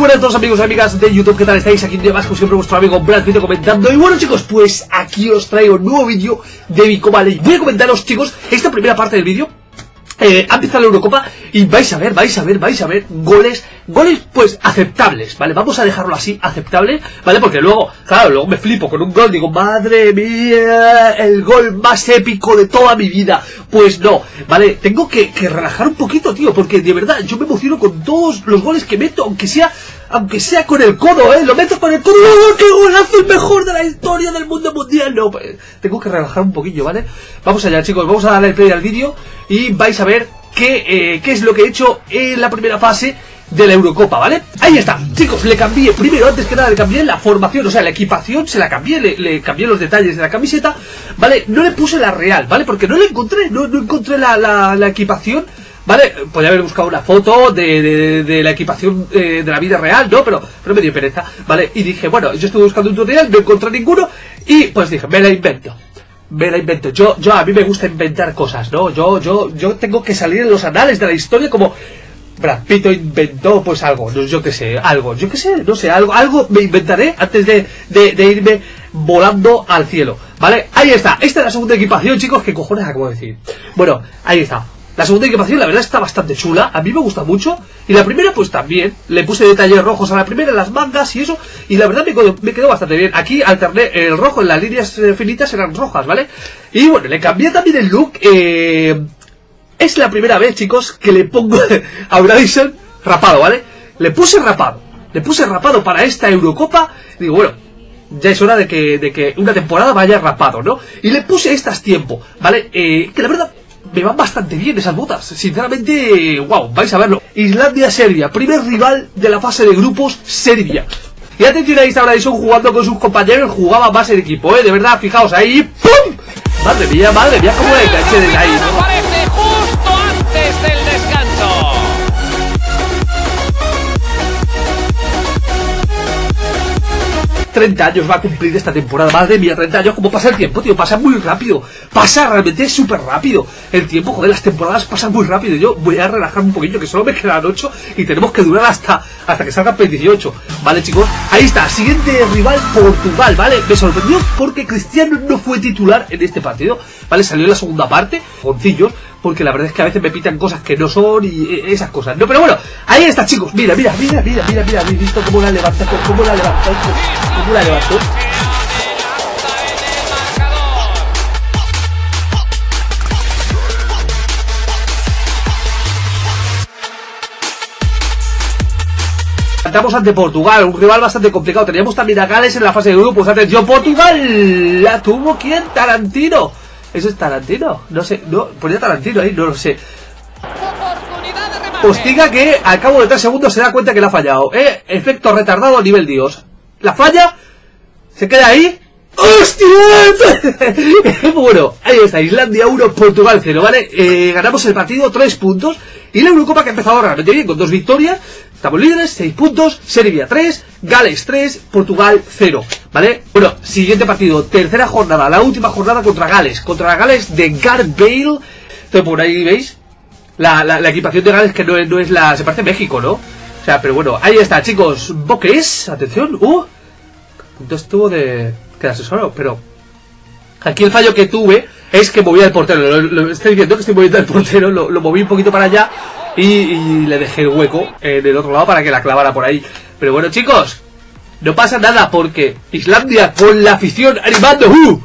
buenas a todos amigos y amigas de YouTube, ¿qué tal estáis? Aquí más, como siempre, vuestro amigo Brad Pitt comentando Y bueno chicos, pues aquí os traigo un nuevo vídeo de mi Valley Voy a comentaros chicos, esta primera parte del vídeo eh, ha empezado la Eurocopa y vais a ver, vais a ver, vais a ver goles, goles pues aceptables, ¿vale? Vamos a dejarlo así, aceptable, ¿vale? Porque luego, claro, luego me flipo con un gol, digo, madre mía, el gol más épico de toda mi vida. Pues no, ¿vale? Tengo que, que relajar un poquito, tío, porque de verdad yo me emociono con todos los goles que meto, aunque sea aunque sea con el codo, ¿eh? Lo meto con el codo. ¡Oh, ¡Qué golazo el mejor de la historia del mundo mundial! No, pues, tengo que relajar un poquillo, ¿vale? Vamos allá, chicos. Vamos a darle el play al vídeo y vais a ver qué, eh, qué es lo que he hecho en la primera fase de la Eurocopa, ¿vale? Ahí está, chicos, le cambié, primero, antes que nada, le cambié la formación, o sea, la equipación, se la cambié, le, cambié los detalles de la camiseta, ¿vale? No le puse la real, ¿vale? Porque no la encontré, no, encontré la equipación Vale, podría haber buscado una foto de, de, la equipación eh, de la vida real, ¿no? Pero, pero me dio pereza, ¿vale? Y dije, bueno, yo estuve buscando un tutorial, no encontré ninguno, y pues dije, me la invento. Me la invento. Yo, yo, a mí me gusta inventar cosas, ¿no? Yo, yo, yo tengo que salir en los anales de la historia como... Brad Pitt inventó pues algo, no, yo qué sé, algo, yo qué sé, no sé, algo, algo me inventaré antes de, de, de irme volando al cielo, ¿vale? Ahí está, esta es la segunda equipación, chicos, ¿qué cojones acabo de decir? Bueno, ahí está, la segunda equipación, la verdad, está bastante chula. A mí me gusta mucho. Y la primera, pues también. Le puse detalles rojos a la primera, las mangas y eso. Y la verdad me quedó, bastante bien. Aquí alterné el rojo en las líneas eh, finitas, eran rojas, ¿vale? Y bueno, le cambié también el look. Eh, es la primera vez, chicos, que le pongo a Bryson rapado, ¿vale? Le puse rapado. Le puse rapado para esta Eurocopa. Digo, bueno, ya es hora de que, de que una temporada vaya rapado, ¿no? Y le puse estas tiempo, ¿vale? Eh, que la verdad me van bastante bien esas botas. Sinceramente, wow, vais a verlo. Islandia-Serbia, primer rival de la fase de grupos, Serbia. Y atención ahí está Bryson jugando con sus compañeros, jugaba más el equipo, ¿eh? De verdad, fijaos ahí, ¡pum! Madre mía, madre mía, cómo le enganché desde ahí, ¿no? 30 años va a cumplir esta temporada. Madre mía, 30 años, ¿cómo pasa el tiempo, tío? Pasa muy rápido. Pasa realmente súper rápido. El tiempo, joder, las temporadas pasan muy rápido. Yo voy a relajarme un poquillo, que solo me quedan 8 y tenemos que durar hasta, hasta que salgan 18. ¿Vale, chicos? Ahí está, siguiente rival, Portugal, ¿vale? Me sorprendió porque Cristiano no fue titular en este partido, ¿vale? Salió en la segunda parte, Goncillos, porque la verdad es que a veces me pitan cosas que no son y e, esas cosas. No, pero bueno, ahí está, chicos. Mira, mira, mira, mira, mira, mira. ¿Habéis visto cómo la levantó? ¿Cómo la levantó? ¿Cómo la levantó? Estamos ante Portugal, un rival bastante complicado. Teníamos también a Gales en la fase de grupos. Atención, Portugal la tuvo quién? Tarantino. ¿Eso es Tarantino? No sé, no, ponía Tarantino ahí, no lo sé. Hostiga que al cabo de 3 segundos se da cuenta que la ha fallado. ¿Eh? Efecto retardado a nivel Dios. La falla, se queda ahí. ¡Hostia! bueno, ahí está, Islandia 1, Portugal 0, ¿vale? Eh, ganamos el partido 3 puntos. Y la Eurocopa que ha empezado realmente bien, con dos victorias. Estamos líderes, 6 puntos, Serbia 3, Gales 3, Portugal 0, ¿vale? Bueno, siguiente partido, tercera jornada, la última jornada contra Gales, contra Gales de Gareth Bale. Entonces por ahí veis la, la, equipación de Gales que no es, no es la... se parece México, ¿no? O sea, pero bueno, ahí está, chicos, Boques, atención, uh, entonces tuvo de quedarse solo, pero aquí el fallo que tuve es que movía el portero, lo, estoy viendo que estoy moviendo el portero, lo, moví un poquito para allá y, le dejé el hueco eh, del otro lado para que la clavara por ahí. Pero bueno, chicos, no pasa nada porque Islandia con la afición animando, ¡uh!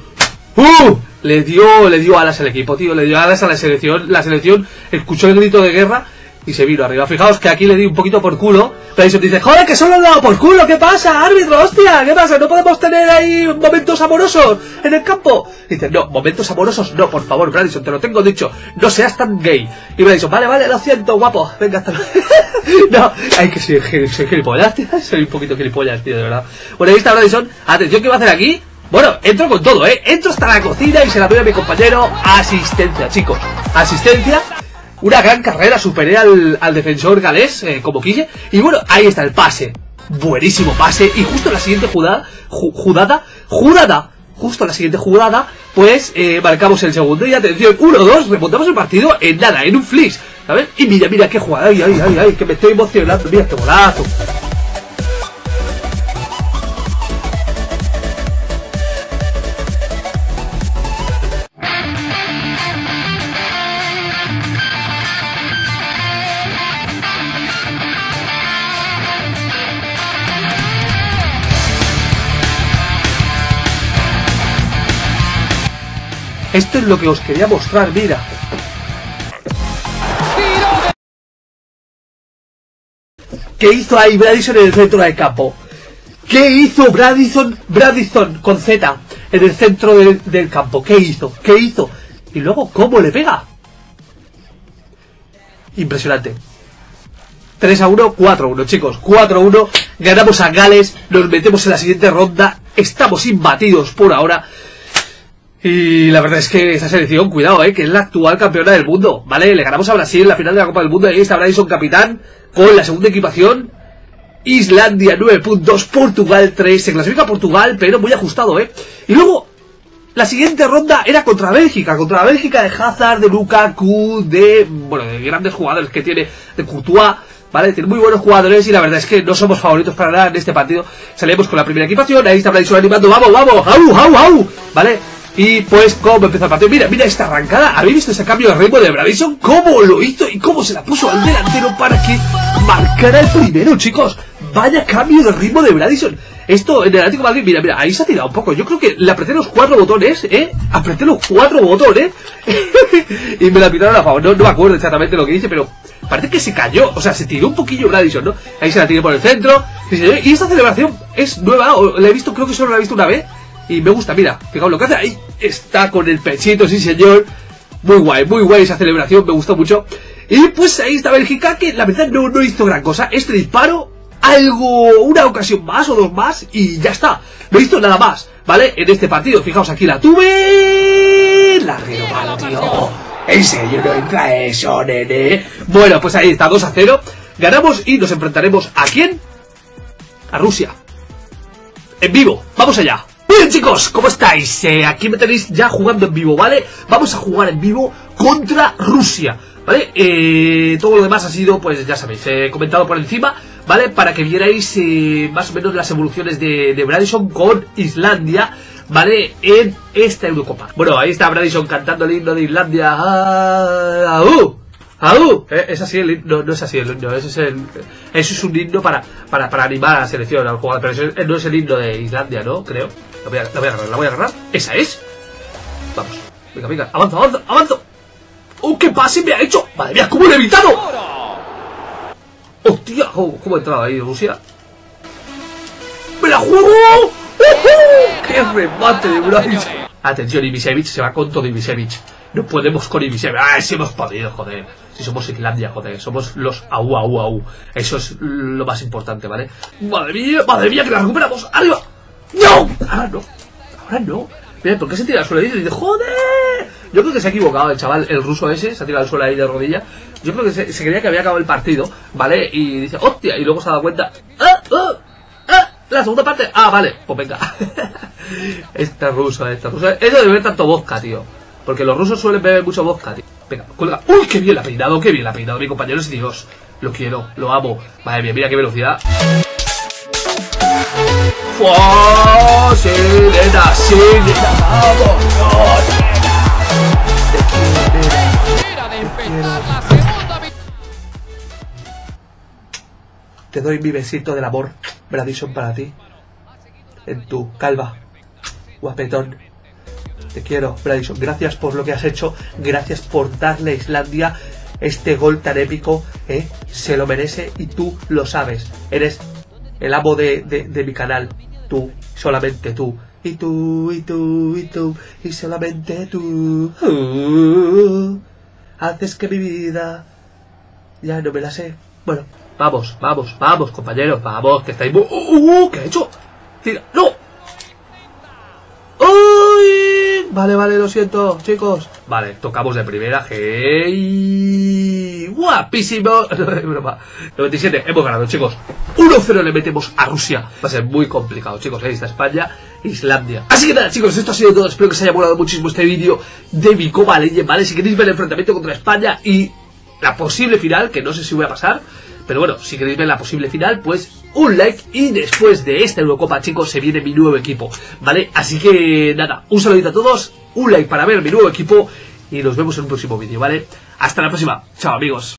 ¡uh! Le dio, le dio alas al equipo, tío, le dio alas a la selección. La selección escuchó el grito de guerra y se vino arriba. Fijaos que aquí le di un poquito por culo. Tyson dice, joder, que solo le he dado por culo, ¿qué pasa, árbitro? Hostia, ¿qué pasa? ¿No podemos tener ahí momentos amorosos en el campo? dice, no, momentos amorosos no, por favor, Bradison, te lo tengo dicho, no seas tan gay. Y Bradison, vale, vale, lo siento, guapo, venga, hasta No, hay que ser, gilipollas, tío, soy un poquito gilipollas, tío, de verdad. Bueno, ahí está Bradison, atención, ¿qué va a hacer aquí? Bueno, entro con todo, ¿eh? Entro hasta la cocina y se la doy a mi compañero. Asistencia, chicos. Asistencia una gran carrera, superé al, al defensor galés, eh, como quise. Y bueno, ahí está el pase. Buenísimo pase. Y justo en la siguiente jugada, jugada, jugada, justo en la siguiente jugada, pues eh, marcamos el segundo. Y atención, 1-2, remontamos el partido en nada, en un flick, ¿sabes? Y mira, mira qué jugada, ay, ay, ay, ay, que me estoy emocionando, mira qué golazo. Esto es lo que os quería mostrar, mira. ¿Qué hizo ahí Bradison en el centro del campo? ¿Qué hizo Bradison, Bradison con Z en el centro del, del campo? ¿Qué hizo? ¿Qué hizo? Y luego, ¿cómo le pega? Impresionante. 3 a 1, 4 a 1, chicos. 4 a 1. Ganamos a Gales. Nos metemos en la siguiente ronda. Estamos imbatidos por ahora. Y la verdad es que esta selección, cuidado, eh, que es la actual campeona del mundo, ¿vale? Le ganamos a Brasil en la final de la Copa del Mundo ahí está Bradison capitán con la segunda equipación. Islandia 9 puntos, Portugal 3, se clasifica Portugal, pero muy ajustado, ¿eh? Y luego, la siguiente ronda era contra Bélgica, contra la Bélgica de Hazard, de Lukaku, de, bueno, de grandes jugadores que tiene, de Courtois, ¿vale? Tiene muy buenos jugadores y la verdad es que no somos favoritos para nada en este partido. Salimos con la primera equipación, ahí está Bradison animando, vamos, vamos, au, au, au, ¿vale? Y pues, ¿cómo empezó el partido? Mira, mira esta arrancada. ¿Habéis visto ese cambio de ritmo de Bradison? ¿Cómo lo hizo y cómo se la puso al delantero para que marcara el primero, chicos? Vaya cambio de ritmo de Bradison. Esto en el Atlético Madrid, mira, mira, ahí se ha tirado un poco. Yo creo que le apreté los cuatro botones, ¿eh? Apreté los cuatro botones y me la pitaron a favor. No, no me acuerdo exactamente lo que dice, pero parece que se cayó. O sea, se tiró un poquillo Bradison, ¿no? Ahí se la tiró por el centro. Y esta celebración es nueva, o la he visto, creo que solo la he visto una vez. Y me gusta, mira, fijaos lo que hace ahí. Está con el pechito, sí señor. Muy guay, muy guay esa celebración, me gustó mucho. Y pues ahí está Bélgica, que la verdad no, no hizo gran cosa. Este disparo, algo, una ocasión más o dos más, y ya está. No hizo nada más, ¿vale? En este partido, fijaos aquí la tuve. La renovado, tío. En serio, no entra eso, nene. Bueno, pues ahí está, 2 a 0. Ganamos y nos enfrentaremos a quién? A Rusia. En vivo, vamos allá. Bien chicos, ¿cómo estáis? Eh, aquí me tenéis ya jugando en vivo, ¿vale? Vamos a jugar en vivo contra Rusia, ¿vale? Eh, todo lo demás ha sido, pues ya sabéis, he comentado por encima, ¿vale? Para que vierais eh, más o menos las evoluciones de, de Bradison con Islandia, ¿vale? En esta Eurocopa. Bueno, ahí está Bradison cantando el himno de Islandia. ¡Ah! ¡Uh! Eh, es así el himno, no es así el himno, eso es, el, eso es un himno para, para, para animar a la selección, al jugador, pero no es el himno de Islandia, ¿no? Creo. La voy, a, la voy a agarrar, la voy a agarrar. ¿Esa es? Vamos. Venga, venga, avanza, avanza, avanza. ¡Oh, qué pase me ha hecho! ¡Madre mía, cómo lo he evitado! ¡Hostia! Oh, ¿Cómo ha entrado ahí Rusia? ¡Me la juego! ¡Ujú! ¡Qué remate de Bryce! Atención, Ibisevic se va con todo Ibisevic. No podemos con Ibisevic. ¡Ah, sí hemos podido, joder! Si somos Islandia, joder. Somos los au, au, au. Eso es lo más importante, ¿vale? ¡Madre mía! ¡Madre mía, que la recuperamos! ¡Arriba! ¡No! Ahora no. Ahora no. Mira, ¿por qué se tira al suelo y dice, joder? Yo creo que se ha equivocado el chaval, el ruso ese, se ha tirado al suelo ahí de rodilla. Yo creo que se, se creía que había acabado el partido, ¿vale? Y dice, hostia, y luego se ha dado cuenta, ¡ah! ¡ah! ¡ah! La segunda parte, ah, vale, pues venga. este ruso, este ruso. Eso de beber tanto vodka, tío. Porque los rusos suelen beber mucho vodka, tío. Venga, cuelga. ¡Uy, qué bien la peinado! ¡Qué bien la peinado, mi compañero! Es Dios. Lo quiero, lo amo. Madre mía, mira qué velocidad. Te. Te doy mi besito del amor, Bradison, para ti. En tu calva. Guapetón. Te quiero, Bradison. Gracias por lo que has hecho. Gracias por darle a Islandia este gol tan épico. ¿eh? Se lo merece y tú lo sabes. Eres el amo de, de- mi canal. Tú, solamente tú. Y tú, y tú, y tú, y solamente tú. Uh, haces que mi vida ya no me la sé. Bueno, vamos, vamos, vamos, compañeros, vamos, que estáis muy... ¡Uh! uh, ¿Qué he hecho? Tira, ¡No! ¡Uy! Vale, vale, lo siento, chicos. Vale, tocamos de primera. ¡Hey! ¡Guapísimo! Broma. 97, hemos ganado, chicos. 1-0 le metemos a Rusia. Va a ser muy complicado, chicos. Ahí está España, Islandia. Así que nada, chicos, esto ha sido todo. Espero que os haya molado muchísimo este vídeo de mi Copa Legend, ¿vale? Si queréis ver el enfrentamiento contra España y la posible final, que no sé si voy a pasar, pero bueno, si queréis ver la posible final, pues un like y después de esta Eurocopa, chicos, se viene mi nuevo equipo, ¿vale? Así que nada, un saludito a todos, un like para ver mi nuevo equipo y nos vemos en un próximo vídeo, ¿vale? Hasta la próxima, chao amigos.